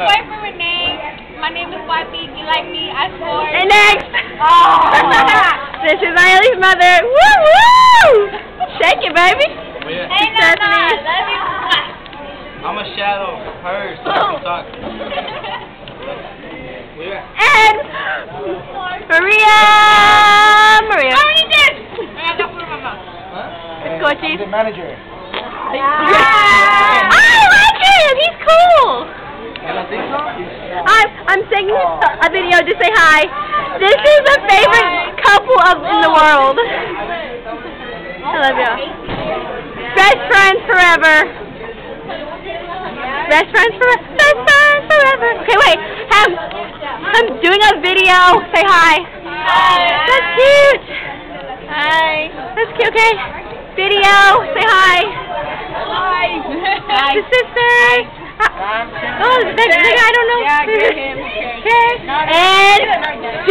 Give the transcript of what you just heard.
my boyfriend Renee. My name is YB. You like me? I scored. And next. Oh. this is Riley's mother. Woo woo! Shake it, baby. Where? Hey, Nana. Stephanie. Love you. I'm a shadow. Her. So I can talk. Where? And Maria. Maria. Oh, you did. I got food in my mouth. Let's go, Chief. The manager. I like him. He's cool. You don't think so? I'm I'm singing a video to say hi. This is a favorite couple of in the world. I love you. Best friends forever. Best friends forever. Best friends forever. Okay, wait. Um, I'm doing a video. Say hi. Hi. That's cute. Hi. That's cute. Okay. Video. Say hi. Hi. The sister. Oh, the, the guy I don't know. Yeah, get him. Okay. And.